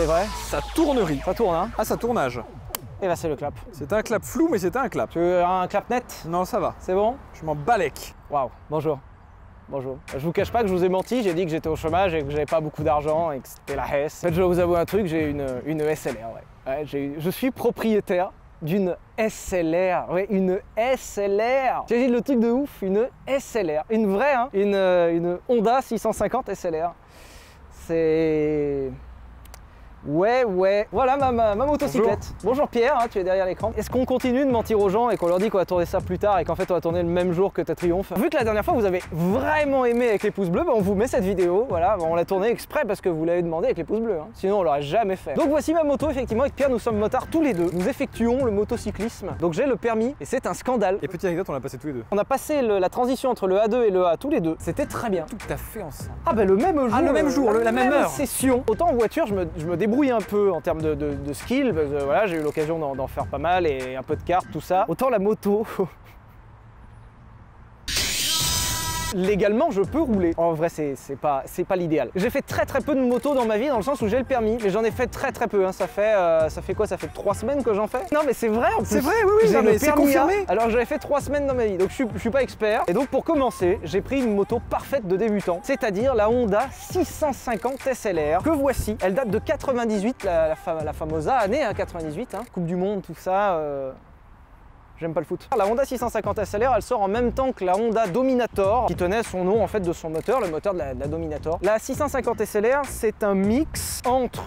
C'est vrai Ça tournerie. Ça tourne, hein Ah, ça tournage. Et bah c'est le clap. C'était un clap flou, mais c'était un clap. Tu veux un clap net? Non, ça va. C'est bon? Je m'en balèque. Waouh, bonjour. Bonjour. Je vous cache pas que je vous ai menti, j'ai dit que j'étais au chômage et que j'avais pas beaucoup d'argent et que c'était la hesse. En fait, je dois vous avouer un truc, j'ai une, une SLR, ouais. ouais j'ai eu- je suis propriétaire d'une SLR, ouais, une SLR. J'ai dit le truc de ouf, une SLR, une vraie, hein, une, euh, une Honda 650 SLR. C'est... Ouais, ouais. Voilà ma, ma, ma motocyclette. Bonjour, Pierre, hein, tu es derrière l'écran. Est-ce qu'on continue de mentir aux gens et qu'on leur dit qu'on va tourner ça plus tard et qu'en fait on va tourner le même jour que ta triomphe Vu que la dernière fois vous avez vraiment aimé avec les pouces bleus, bah, on vous met cette vidéo. Voilà, on l'a tournée exprès parce que vous l'avez demandé avec les pouces bleus. hein. Sinon on l'aurait jamais fait. Donc voici ma moto, effectivement, avec Pierre, nous sommes motards tous les deux. Nous effectuons le motocyclisme. Donc j'ai le permis et c'est un scandale. Et petite anecdote, on l'a passé tous les deux. On a passé le- la transition entre le A2 et le A tous les deux. C'était très bien. Tout à fait ensemble. Ah bah le même jour, Ah, le même jour, le- la même heure. session. Autant en voiture, je me, je me débrouille un peu en termes de, de, skill, voilà, j'ai eu l'occasion d'en faire pas mal et un peu de cartes, tout ça. Autant la moto. Légalement, je peux rouler. En vrai, c'est c'est pas, c'est pas l'idéal. J'ai fait très très peu de moto dans ma vie, dans le sens où j'ai le permis, mais j'en ai fait très très peu. hein. Ça fait, euh, ça fait quoi? Ça fait trois semaines que j'en fais Non, mais c'est vrai. en C'est plus. vrai, oui, oui, J'ai non, mais c'est permis A. confirmé. Alors j'avais fait trois semaines dans ma vie, donc je suis, je suis pas expert. Et donc pour commencer, j'ai pris une moto parfaite de débutant, c'est-à-dire la Honda 650 SLR que voici. Elle date de 98, la, la, fa- la famosa année hein, 98, hein. Coupe du Monde, tout ça. euh, J'aime pas le foot. La Honda 650 SLR, elle sort en même temps que la Honda Dominator, qui tenait son nom en fait de son moteur, le moteur de la, Dominator. La 650 SLR, c'est un mix entre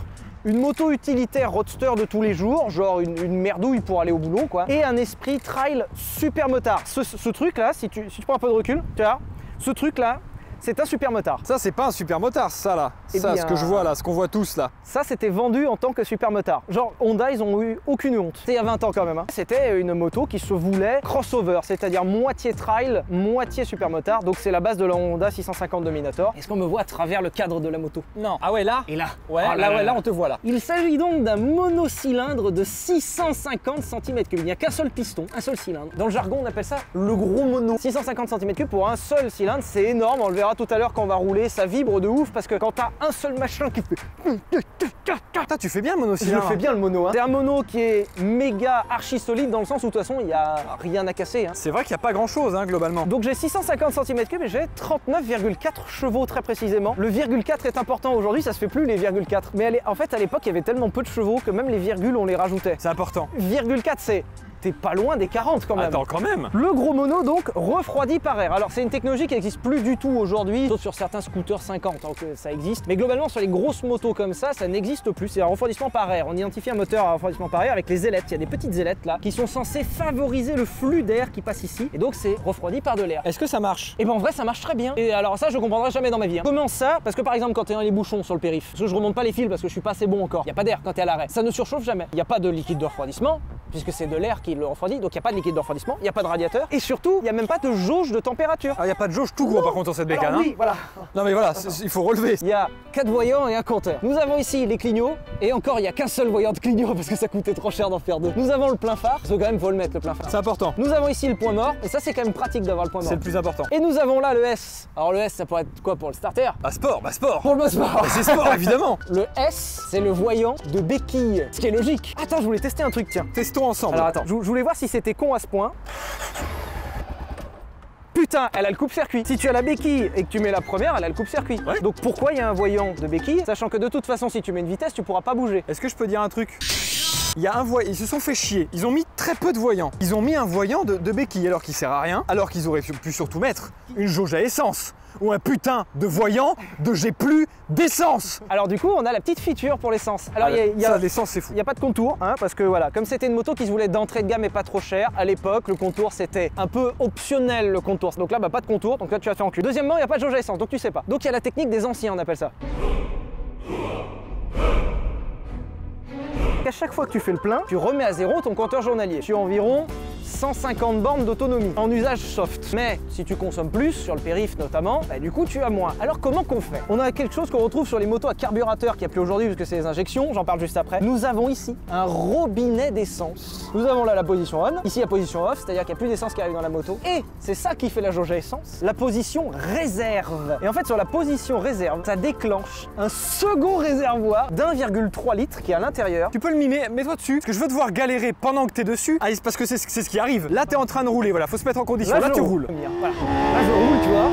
une moto utilitaire roadster de tous les jours, genre une, merdouille pour aller au boulot, quoi, et un esprit trail super motard. Ce, ce truc-là, si tu, si tu prends un peu de recul, tu vois, ce truc-là, c'est un super motard. Ça, c'est pas un super motard, ça là. Eh ça, bien- ce que je vois là, ce qu'on voit tous là. Ça, c'était vendu en tant que super motard. Genre, Honda, ils ont eu aucune honte. C'était il y a 20 ans quand même. hein. C'était une moto qui se voulait crossover, c'est-à-dire moitié trail, moitié super motard. Donc, c'est la base de la Honda 650 Dominator. Est-ce qu'on me voit à travers le cadre de la moto? Non. Ah ouais, là? Et là Ouais, Oh là, ouais, là, on te voit là. Il s'agit donc d'un monocylindre de 650 cm3. Il n'y a qu'un seul piston, un seul cylindre. Dans le jargon, on appelle ça le gros mono. 650 cm3 pour un seul cylindre, c'est énorme. On le verra tout à l'heure quand on va rouler. Ça vibre de ouf parce que quand t'as un seul machin qui fait. Putain, tu fais bien le Je le fais bien le mono. hein. C'est un mono qui est méga archi solide dans le sens où de toute façon il n'y a rien à casser. hein. C'est vrai qu'il n'y a pas grand chose, hein, globalement. Donc j'ai 650 cm3 et j'ai 39,4 chevaux très précisément. Le virgule 4 est important aujourd'hui, ça se fait plus les virgule 4. Mais elle est- en fait à l'époque il y avait tellement peu de chevaux que même les virgules on les rajoutait. C'est important. Virgule 4 c'est t'es pas loin des 40 quand même. Attends, quand même. Le gros mono donc refroidi par air. Alors c'est une technologie qui n'existe plus du tout aujourd'hui, sauf sur certains scooters 50, donc euh, ça existe. Mais globalement sur les grosses motos comme ça, ça n'existe plus. C'est un refroidissement par air. On identifie un moteur à refroidissement par air avec les ailettes. Il y a des petites ailettes là qui sont censées favoriser le flux d'air qui passe ici. Et donc c'est refroidi par de l'air. Est-ce que ça marche? Et ben en vrai ça marche très bien. Et alors ça je comprendrai jamais dans ma vie. hein. Comment ça? Parce que par exemple quand t'es dans les bouchons sur le périph, parce que je remonte pas les fils parce que je suis pas assez bon encore. Il y a pas d'air quand t'es à l'arrêt. Ça ne surchauffe jamais. Il n'y a pas de liquide de refroidissement puisque c'est de l'air qui le refroidit. Donc il n'y a pas de liquide de refroidissement. Il n'y a pas de radiateur. Et surtout il n'y a même pas de jauge de température. Ah, il n'y a pas de jauge tout gros par contre sur cette bécane. Alors oui, hein. voilà. Non, mais voilà, il faut relever. Il y a quatre voyants et un compteur. Nous avons ici les clignots, et encore il n'y a qu'un seul voyant de clignot parce que ça coûtait trop cher d'en faire deux. Nous avons le plein phare, parce que quand même faut le mettre le plein phare. C'est important. Nous avons ici le point mort, et ça c'est quand même pratique d'avoir le point mort. C'est le plus important. Et nous avons là le S. Alors le S ça pourrait être quoi pour le starter? Bah, sport, bah, sport. Pour le sport Bah, c'est sport, évidemment. Le S, c'est le voyant de béquille, ce qui est logique. Attends, je voulais tester un truc, tiens. Testons ensemble. Alors attends, je, je voulais voir si c'était con à ce point. Putain, elle a le coupe-circuit. Si tu as la béquille et que tu mets la première, elle a le coupe-circuit. Ouais. Donc pourquoi il y a un voyant de béquille, sachant que de toute façon, si tu mets une vitesse, tu pourras pas bouger. Est-ce que je peux dire un truc? Il y a un voyant, ils se sont fait chier. Ils ont mis très peu de voyants. Ils ont mis un voyant de, de béquille alors qu'il sert à rien, alors qu'ils auraient pu surtout mettre une jauge à essence ou un putain de voyant de j'ai plus d'essence. Alors du coup, on a la petite feature pour l'essence. Alors il y a- il y a, Ça, l'essence, c'est fou. Il n'y a pas de contour, hein, parce que voilà, comme c'était une moto qui se voulait d'entrée de gamme et pas trop cher, à l'époque, le contour c'était un peu optionnel le contour. Donc là, bah, pas de contour, donc là tu vas faire enculer. Deuxièmement, il n'y a pas de jauge à essence, donc tu sais pas. Donc il y a la technique des anciens, on appelle ça. À chaque fois que tu fais le plein, tu remets à zéro ton compteur journalier. Tu as environ 150 bornes d'autonomie en usage soft. Mais si tu consommes plus, sur le périph' notamment, bah, du coup tu as moins. Alors comment qu'on fait? On a quelque chose qu'on retrouve sur les motos à carburateur qui a plus aujourd'hui puisque c'est les injections, j'en parle juste après. Nous avons ici un robinet d'essence. Nous avons là la position on, ici la position off, c'est-à-dire qu'il n'y a plus d'essence qui arrive dans la moto. Et c'est ça qui fait la jauge à essence, la position réserve. Et en fait sur la position réserve, ça déclenche un second réservoir d'1,3 litres qui est à l'intérieur. Tu peux le mets-toi dessus, parce que je veux te voir galérer pendant que t'es dessus, Ah, parce que c'est ce qui arrive. Là, t'es en train de rouler, voilà, faut se mettre en condition. Là, tu roules. Voilà. Là je roule, tu vois.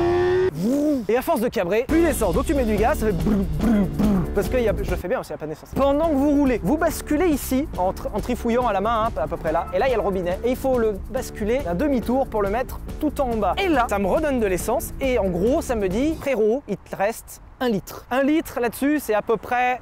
Et à force de cabrer, plus d'essence. Donc tu mets du gaz, ça fait brou, brou, brou. Parce que y a- je le fais bien aussi, il n'y a pas d'essence. Pendant que vous roulez, vous basculez ici, en, tr- en trifouillant à la main, hein, à peu près là. Et là, il y a le robinet. Et il faut le basculer un demi-tour pour le mettre tout en bas. Et là, ça me redonne de l'essence. Et en gros, ça me dit, frérot, il te reste un litre. Un litre là-dessus, c'est à peu près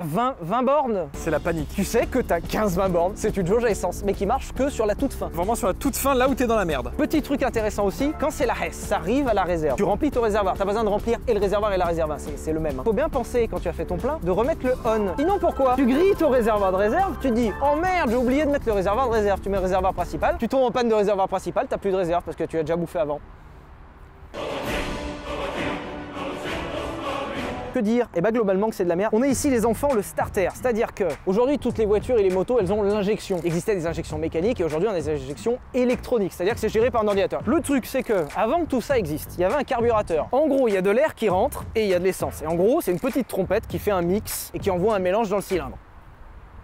20, 20 bornes. C'est la panique. Tu sais que t'as 15-20 bornes, c'est une jauge à essence, mais qui marche que sur la toute fin. Vraiment sur la toute fin, là où t'es dans la merde. Petit truc intéressant aussi, quand c'est la RES, ça arrive à la réserve. Tu remplis ton réservoir, t'as besoin de remplir et le réservoir et la réserve, c'est c'est le même. hein. Faut bien penser quand tu as fait ton plein de remettre le on. Sinon pourquoi? Tu grilles ton réservoir de réserve, tu dis oh merde j'ai oublié de mettre le réservoir de réserve. Tu mets le réservoir principal, tu tombes en panne de réservoir principal, t'as plus de réserve parce que tu as déjà bouffé avant. Que dire Eh ben globalement que c'est de la merde. On est ici les enfants le starter, c'est-à-dire que aujourd'hui toutes les voitures et les motos elles ont l'injection. Il existait des injections mécaniques et aujourd'hui on a des injections électroniques, c'est-à-dire que c'est géré par un ordinateur. Le truc c'est que avant que tout ça existe, il y avait un carburateur. En gros il y a de l'air qui rentre et il y a de l'essence. Et en gros c'est une petite trompette qui fait un mix et qui envoie un mélange dans le cylindre.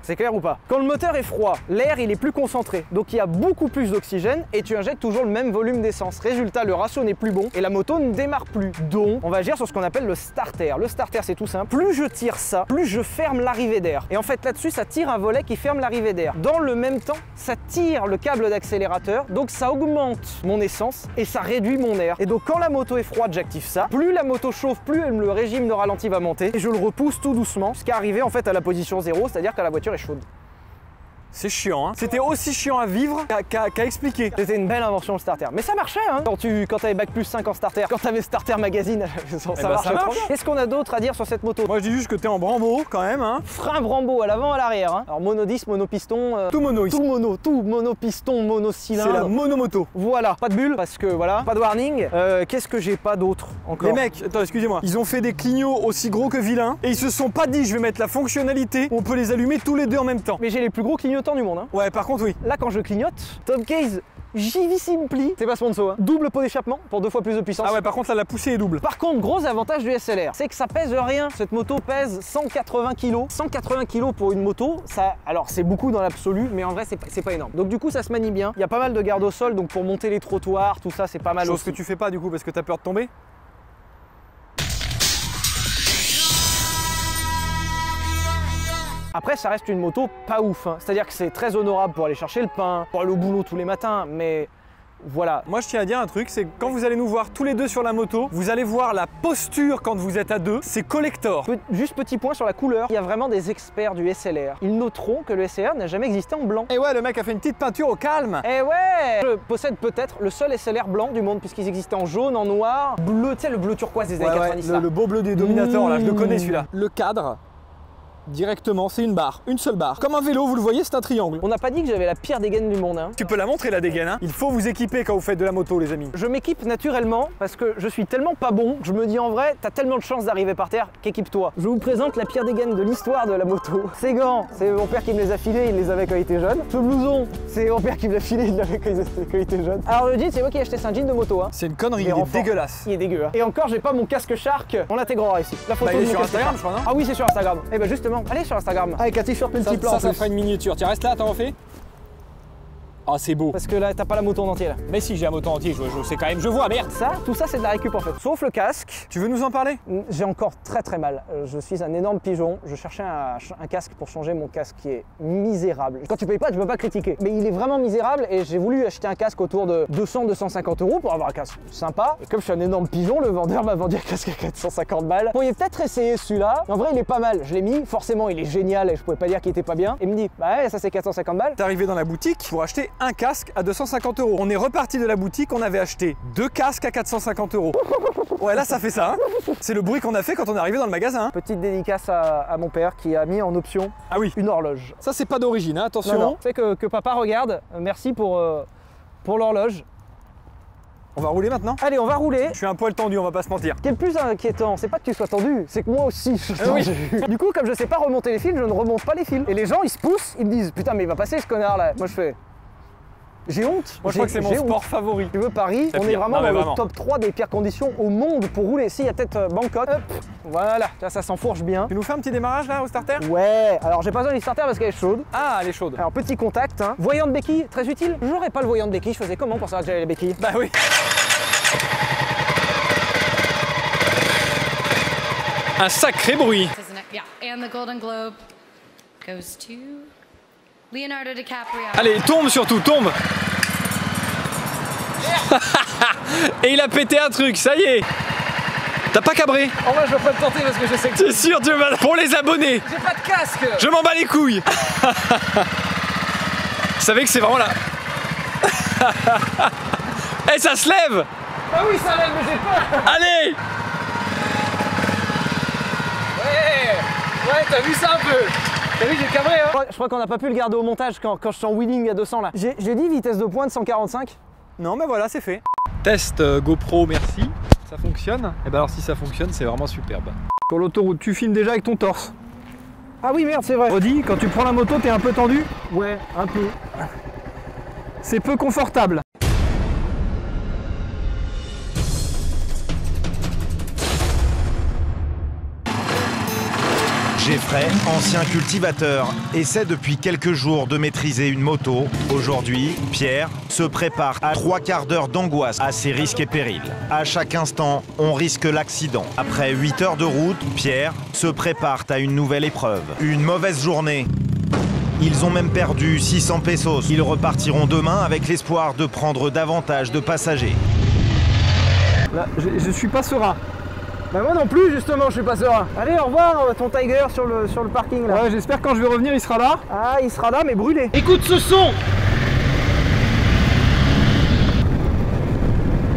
C'est clair ou pas Quand le moteur est froid, l'air il est plus concentré, donc il y a beaucoup plus d'oxygène et tu injectes toujours le même volume d'essence. Résultat, le ratio n'est plus bon et la moto ne démarre plus. Donc, on va agir sur ce qu'on appelle le starter. Le starter, c'est tout simple. Plus je tire ça, plus je ferme l'arrivée d'air. Et en fait, là-dessus, ça tire un volet qui ferme l'arrivée d'air. Dans le même temps, ça tire le câble d'accélérateur, donc ça augmente mon essence et ça réduit mon air. Et donc, quand la moto est froide, j'active ça. Plus la moto chauffe, plus le régime de ralenti va monter et je le repousse tout doucement, ce qui est arrivé en fait à la position zéro, c'est-à-dire que la voiture est chaude. C'est chiant, hein. C'était aussi chiant à vivre qu'à expliquer. C'était une belle invention le starter. Mais ça marchait hein Quand tu quand t'avais bac plus 5 en starter, quand t'avais starter magazine, ça, ben, marchait ça marche. bien. Qu'est-ce qu'on a d'autre à dire sur cette moto? Moi, je dis juste que t'es en Brembo quand même, hein. Frein Brembo à l'avant, à l'arrière. hein. Alors mono 10, mono piston. euh, Tout mono ici. tout mono, tout mono piston, mono C'est la monomoto. Voilà, pas de bulle parce que voilà, pas de warning. Euh, Qu'est-ce que j'ai pas d'autre encore? Les mecs, attends, excusez-moi, ils ont fait des clignots aussi gros que vilains et ils se sont pas dit je vais mettre la fonctionnalité, on peut les allumer tous les deux en même temps. Mais j'ai les plus gros clignotants du monde. hein. Ouais, par contre, oui. Là quand je clignote, Top Case JV Simply, c'est pas sponsor, hein. double pot d'échappement pour deux fois plus de puissance. Ah ouais, par contre, là, la poussée est double. Par contre, gros avantage du SLR, c'est que ça pèse rien. Cette moto pèse 180 kg. 180 kg pour une moto, ça, alors c'est beaucoup dans l'absolu, mais en vrai c'est pas, c'est pas énorme. Donc du coup, ça se manie bien. Il y a pas mal de garde au sol, donc pour monter les trottoirs, tout ça, c'est pas mal Chose aussi. que tu fais pas du coup parce que t'as peur de tomber? Après, ça reste une moto pas ouf. hein. C'est-à-dire que c'est très honorable pour aller chercher le pain, pour aller au boulot tous les matins, mais voilà. Moi, je tiens à dire un truc, c'est que quand vous allez nous voir tous les deux sur la moto, vous allez voir la posture quand vous êtes à deux, c'est collector. Pe- Juste petit point sur la couleur, il y a vraiment des experts du SLR. Ils noteront que le SLR n'a jamais existé en blanc. Et ouais, le mec a fait une petite peinture au calme. Eh ouais Je possède peut-être le seul SLR blanc du monde puisqu'ils existaient en jaune, en noir, bleu, tu sais le bleu turquoise des années Ouais, ouais, 90 le, beau bleu des dominateurs, là, je le connais Mmh. celui-là. Le cadre, directement, c'est une barre, une seule barre. Comme un vélo, vous le voyez, c'est un triangle. On n'a pas dit que j'avais la pire dégaine du monde. hein. Tu peux la montrer la dégaine, hein Il faut vous équiper quand vous faites de la moto, les amis. Je m'équipe naturellement parce que je suis tellement pas bon que je me dis en vrai, t'as tellement de chance d'arriver par terre qu'équipe-toi. Je vous présente la pire dégaine de l'histoire de la moto. Ces gants, c'est mon père qui me les a filés, il les avait quand il était jeune. Ce blouson, c'est mon père qui me l'a filé, il l'avait quand il était- quand il était jeune. Alors le jean, c'est moi qui ai acheté, c'est un jean de moto. Hein. C'est une connerie, Mais il est dégueulasse. Il est dégueu. hein. Et encore, j'ai pas mon casque Shark. On l'intégrera ici. La photo Bah, il est de mon sur casque Instagram, je crois, non? Ah oui, c'est sur Instagram. Eh ben justement, allez sur Instagram. Avec un t-shirt Ça, multiple ça, ça plus. fera une miniature. Tu restes là, t'en refais Ah, c'est beau. Parce que là, t'as pas la moto en entier là. Mais si, j'ai un moto entier, je, je sais quand même, je vois, merde. Ça, tout ça, c'est de la récup en fait. Sauf le casque. Tu veux nous en parler? J'ai encore très très mal. Euh, Je suis un énorme pigeon. Je cherchais un, un casque pour changer mon casque qui est misérable. Quand tu payes pas, tu peux pas critiquer. Mais il est vraiment misérable et j'ai voulu acheter un casque autour de 200-250 euros pour avoir un casque sympa. Et comme je suis un énorme pigeon, le vendeur m'a vendu un casque à 450 balles. Vous pourriez peut-être essayer celui-là. En vrai, il est pas mal. Je l'ai mis. Forcément, il est génial et je pouvais pas dire qu'il était pas bien. Et il me dit, bah ouais, ça c'est 450 balles. T'es arrivé dans la boutique pour acheter un casque à 250 euros. On est reparti de la boutique, on avait acheté deux casques à 450 euros. Ouais, là, ça fait ça. hein. C'est le bruit qu'on a fait quand on est arrivé dans le magasin. hein. Petite dédicace à, à mon père qui a mis en option Ah oui, une horloge. ça, c'est pas d'origine, hein, attention. C'est que, que papa regarde. Euh, Merci pour, euh, pour l'horloge. On va rouler maintenant? Allez, on va rouler. Je suis un poil tendu, on va pas se mentir. Ce qui est le plus inquiétant, c'est pas que tu sois tendu, c'est que moi aussi je suis oui. tendu. Du coup, comme je sais pas remonter les fils, je ne remonte pas les fils. Et les gens, ils se poussent, ils me disent Putain, mais il va passer ce connard là. Moi, je fais J'ai honte. Moi, je crois que c'est mon honte. sport favori. Tu veux Paris, on est vraiment Non, dans le top 3 des pires conditions au monde pour rouler. Si, il y a peut-être euh, Bangkok. Hop, voilà, Tu vois, ça s'enfourche bien. Tu nous fais un petit démarrage là au starter? Ouais, alors j'ai pas besoin du starter parce qu'elle est chaude. Ah, elle est chaude. Alors petit contact, hein. voyant de béquille, très utile. J'aurais pas le voyant de béquille, je faisais comment pour savoir que j'avais les béquilles? Bah oui. Un sacré bruit. Allez, tombe surtout, tombe. Et il a pété un truc, ça y est. T'as pas cabré En vrai, je vais pas te tenter parce que je sais que C'est sûr, tu vas... Pour les abonnés, j'ai pas de casque. je m'en bats les couilles. Vous savez que c'est vraiment là. Eh, ça se lève Ah oui, ça lève, mais j'ai peur. Allez Ouais, ouais, t'as vu ça un peu T'as vu, j'ai cabré, hein Je crois qu'on n'a pas pu le garder au montage quand, quand je suis en wheeling à 200 là. J'ai j'ai dit vitesse de pointe 145. Non, mais voilà, c'est fait. Test euh, GoPro, merci. Ça fonctionne Et ben alors, si ça fonctionne, c'est vraiment superbe. Sur l'autoroute, tu filmes déjà avec ton torse. Ah oui, merde, c'est vrai. Redis, quand tu prends la moto, t'es un peu tendu Ouais, un peu. C'est peu confortable. Jeffrey, ancien cultivateur, essaie depuis quelques jours de maîtriser une moto. Aujourd'hui, Pierre se prépare à trois quarts d'heure d'angoisse à ses risques et périls. À chaque instant, on risque l'accident. Après 8 heures de route, Pierre se prépare à une nouvelle épreuve. Une mauvaise journée. Ils ont même perdu 600 pesos. Ils repartiront demain avec l'espoir de prendre davantage de passagers. Je, je suis pas serein. Bah moi non plus, justement, je suis pas serein. Allez, au revoir euh, ton Tiger sur le, sur le parking là. Ouais, j'espère quand je vais revenir, il sera là. Ah, il sera là, mais brûlé. Écoute ce son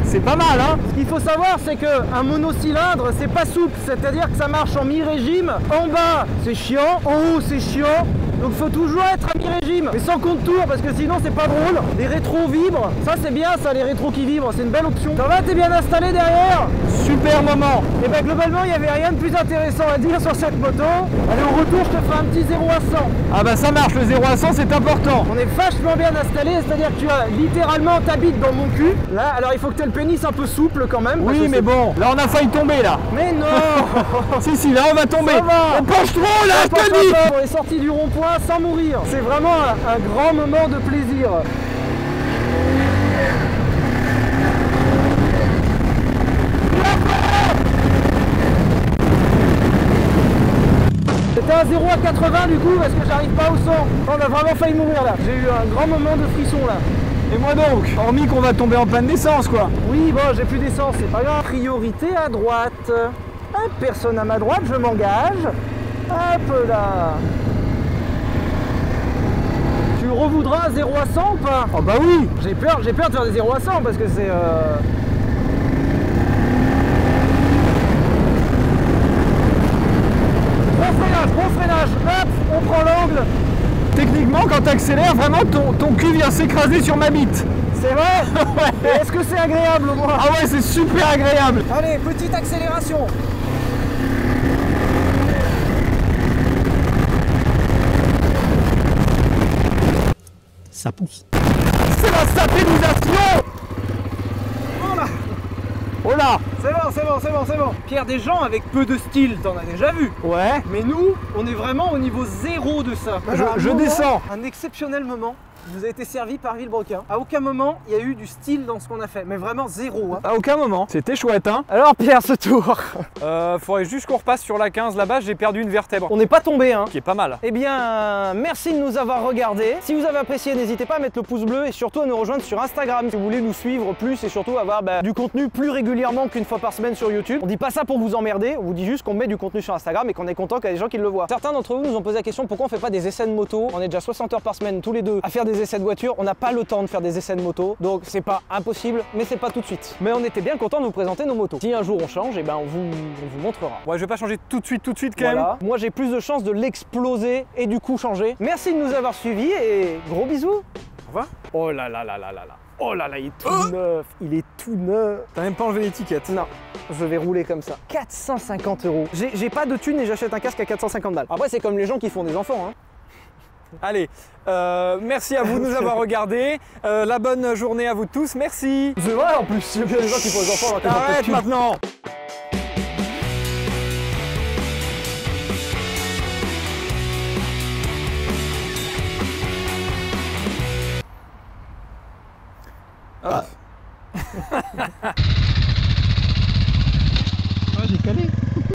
C'est pas mal, hein Ce qu'il faut savoir, c'est qu'un monocylindre, c'est pas souple, c'est-à-dire que ça marche en mi-régime. En bas, c'est chiant, en haut, c'est chiant. Donc faut toujours être à mi-régime, mais sans compte tour parce que sinon c'est pas drôle. Les rétros vibrent, ça c'est bien ça, les rétros qui vibrent, c'est une belle option. Ça va, t'es bien installé derrière? Super moment Et ben globalement, il n'y avait rien de plus intéressant à dire sur cette moto. Allez, au retour, je te ferai un petit 0 à 100. Ah bah ça marche, le 0 à 100 c'est important On est vachement bien installé, c'est-à-dire que tu as littéralement ta bite dans mon cul. Là, alors il faut que tu aies le pénis un peu souple quand même. Oui mais bon, là on a failli tomber là Mais non Si si, là on va tomber va. On penche trop là, je te dis On est sorti du rond-point sans mourir. C'est vraiment un, un grand moment de plaisir. C'était un 0 à 80 du coup parce que j'arrive pas au 100. On a vraiment failli mourir là. J'ai eu un grand moment de frisson là. Et moi donc Hormis qu'on va tomber en panne d'essence quoi Oui, bon, j'ai plus d'essence, c'est pas grave. Priorité à droite. Personne à ma droite, je m'engage. Hop là. Tu revoudras un 0 à 100 ou pas? Oh bah oui J'ai peur, j'ai peur de faire des 0 à 100 parce que c'est. Euh... Bon freinage, bon freinage, hop, on prend l'angle. Techniquement quand t'accélères, vraiment ton, ton cul vient s'écraser sur ma bite C'est vrai? Ouais. Est-ce que c'est agréable au moins? Ah ouais c'est super agréable Allez, petite accélération. Ça pousse. C'est la satellisation Oh là C'est bon, c'est bon, c'est bon, c'est bon. Pierre, des gens avec peu de style, t'en as déjà vu. Ouais Mais nous, on est vraiment au niveau zéro de ça. Je- Un je moment, descends. Un exceptionnel moment vous a été servi par Villebrequin. À aucun moment, il y a eu du style dans ce qu'on a fait. Mais vraiment zéro. hein. À aucun moment. C'était chouette hein Alors Pierre, ce tour. Euh, faudrait juste qu'on repasse sur la 15 là-bas, j'ai perdu une vertèbre. On n'est pas tombé, hein. Qui est pas mal. Eh bien, merci de nous avoir regardés. Si vous avez apprécié, n'hésitez pas à mettre le pouce bleu et surtout à nous rejoindre sur Instagram si vous voulez nous suivre plus et surtout avoir bah, du contenu plus régulièrement qu'une fois par semaine. sur YouTube. On dit pas ça pour vous emmerder, on vous dit juste qu'on met du contenu sur Instagram et qu'on est content qu'il y ait des gens qui le voient. Certains d'entre vous nous ont posé la question pourquoi on fait pas des essais de moto? On est déjà 60 heures par semaine tous les deux à faire des essais de voiture. On n'a pas le temps de faire des essais de moto, donc c'est pas impossible, mais c'est pas tout de suite. Mais on était bien content de vous présenter nos motos. Si un jour on change, et ben on vous, on vous montrera. Ouais, je vais pas changer tout de suite, tout de suite quand même. Moi j'ai plus de chances de l'exploser et du coup changer. Merci de nous avoir suivis et gros bisous. Au revoir. Oh là là là là là là. Oh là là, il est tout neuf. Il est tout neuf. T'as même pas enlevé l'étiquette. Non, je vais rouler comme ça. 450 euros. J'ai pas de thunes et j'achète un casque à 450 balles. Après, c'est comme les gens qui font des enfants. Hein. Allez, euh, merci à vous de nous avoir regardés. Euh, la bonne journée à vous tous. Merci. C'est vrai en plus, il y a bien des gens qui font des enfants Arrête thunes. Maintenant. Ah, j'ai calé.